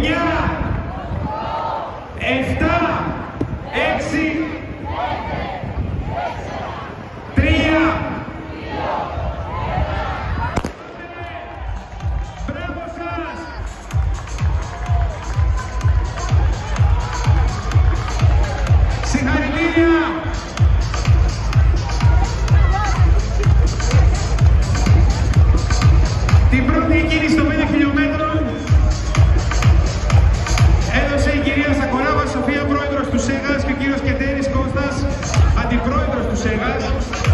Peña está Bruselas.